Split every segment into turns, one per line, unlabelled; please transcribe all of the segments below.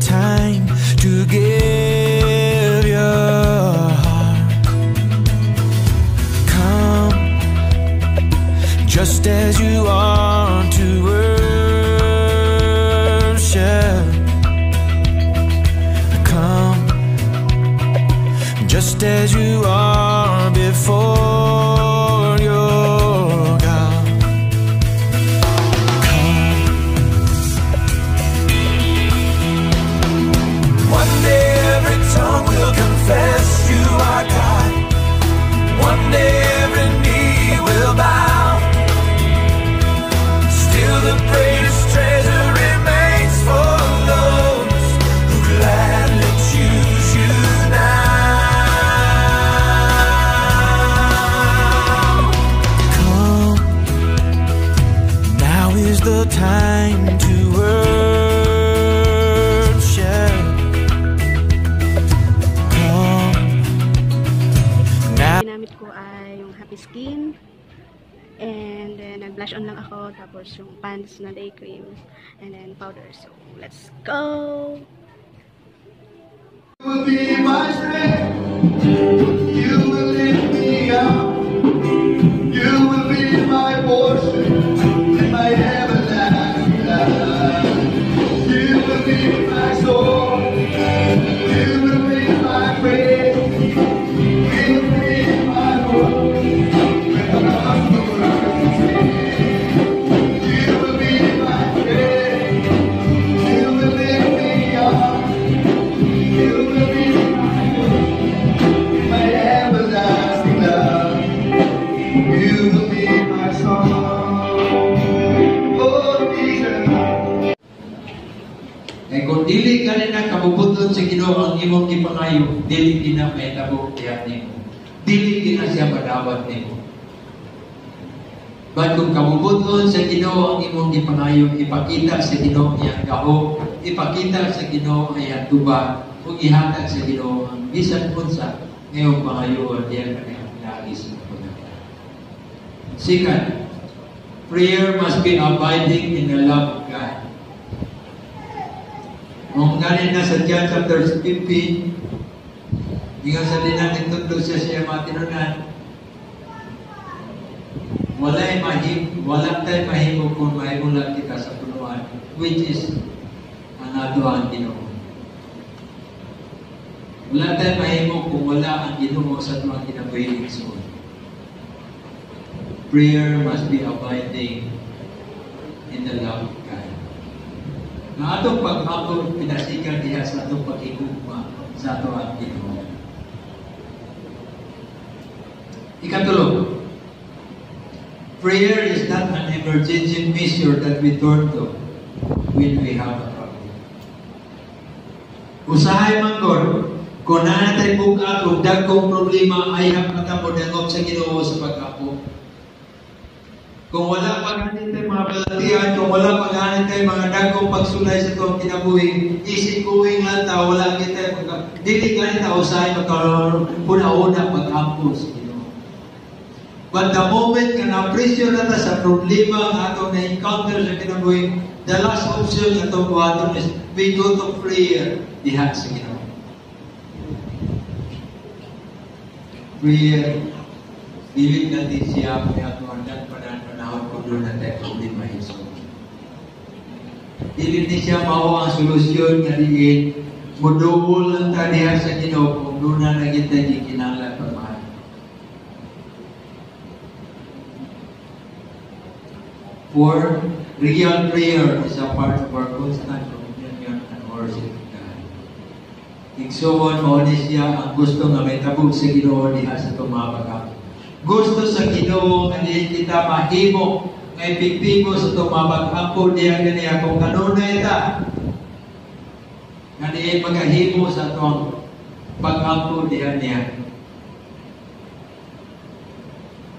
time to give your heart. Come just as you are to worship. Come just as you are the time to worship. Come, now.
ginamit ko ay yung Happy Skin. And then, nag-blush on lang ako. Tapos yung pants na day cream. And then, powder. So, let's go!
You will be my strength. You will lift me up. You will be my portion
Ginoo ang imong gipangayo, dili gina may tabo kaya nimo. Dili gina siya padawat nimo. But kung kabubuton sa Ginoo ang imong gipangayo, ipakita sa Ginoo iyang gaho, ipakita sa Ginoo ang iyang tuba, ug ihatag sa Ginoo ang bisan unsa ngayong pangayoon diyan kaniyang nais pagkakita. Second, prayer must be abiding in the love of God. Kung galing na sa John chapter 15, Ikaw sa linang nagtutog siya siya matinunan. Wala'y mahim, wala tayo mahimo kung mahimulan kita sa punuan, which is ang aduhan Ginoo. Wala tayo mahimo kung wala ang Ginoo sa tuwang kinabuhi soul. Prayer must be abiding in the love of God. Nga atong pag-abot pinasikan diha sa atong pag-igugma sa ato ang Ginoo. Ikatulo, prayer is not an emergency measure that we turn to when we have a problem. Usahay man God, kung nanatay buka kung dagkong problema ay hapata mo dangog sa Ginoo sa pag-apo. Kung wala pa ganit tayo mga balatian, kung wala pa ganit tayo mga dagkong pagsulay sa itong kinabuhi, isip kuwing lang ta, wala kita pag dili ganit ta usahay magkaroon una-una pag-ampo sa Ginoo. But the moment ka na-pressure na ta sa problema nga atong na-encounter sa kinabuhi, the last option nga itong buhaton is we go to prayer diha sa Ginoo. Prayer, dili natin siya may atuandan panan panahon kung doon natin problema iso. Dili ni siya mao ang solusyon nga diin mudubol lang ta diha sa Ginoo kung doon na naging tayo kinahanglan pagmahal. For real prayer is a part of our constant communion and worship with God. Igsuon mo ni ang gusto nga may tabog sa Ginoo diha sa tumabag Gusto sa Ginoo nga kita mahimo nga ipigpigo sa tumabag ako diha ganiya kung kanunay ta. Nga di magahimo sa atong pag-ampo diha niya.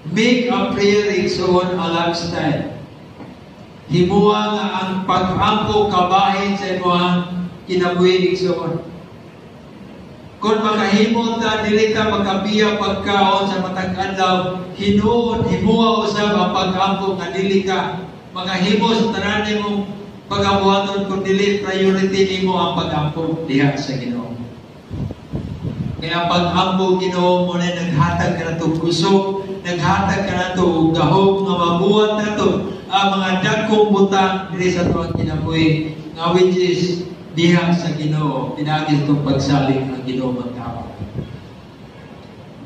Make a prayer igsuon a lifestyle himuwa nga ang pag-ampo kabahin sa imong kinabuhi igsoon. Kung makahimo ta dili ta makabiya pagkaon sa matag adlaw, hinuon himuwa usab ang pag-ampo nga dili ka makahimo sa tanan imong pagabuhaton kung dili priority nimo ang pag-ampo diha sa Ginoo. Kaya pag-ampo Ginoo mo na naghatag ka na to kusog, naghatag ka na to og gahom nga mabuhat na to ang mga dagkong butang diri sa tuwang kinabuhi nga which is diha sa Ginoo pinagi itong pagsalig ang Ginoo magtao.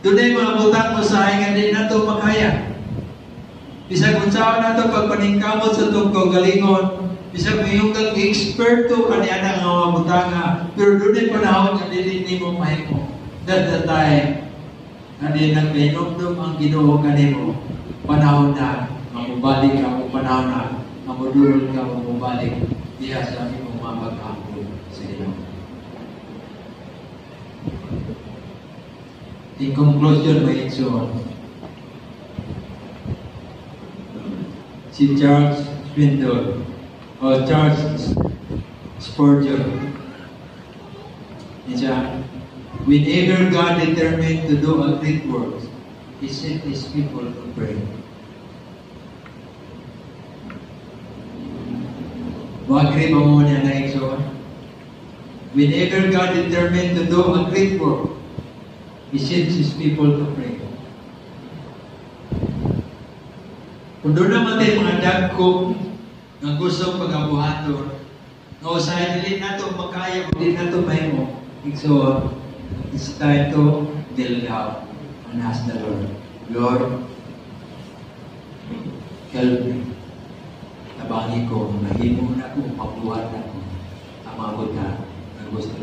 Dunay mga butang mo sa nga di na to makaya. Bisag unsaon na to pag paningkamot sa itong kagalingon, bisag mayong kang eksperto kaniya na nga mga butanga, pero dunay panahon nga dili nimo mahimo. That the time, Kani nagminumdum ang ginoo kanimo, panahon na, mamubalik ka mo panahon na, mamudulog ka mo mubalik, diha sa aming mga pag-ampun sa ginoo. In conclusion, may insuon, si Charles Swindoll o Charles Spurgeon, siya, Whenever God determined to do a great work, He sent His people to pray. Wa-agree ba mo niya na? Whenever God determined to do a great work, He sends His people to pray. Kung doon naman tayo mga dagko nga gusto pag-abuhaton, nga usahay dili na to makaya, dili na to mahimo. So, it's time to build out and ask the Lord, Lord, help me. Tabangi ko, mahimo na ko, mabuhat na ko. Mga buta na gusto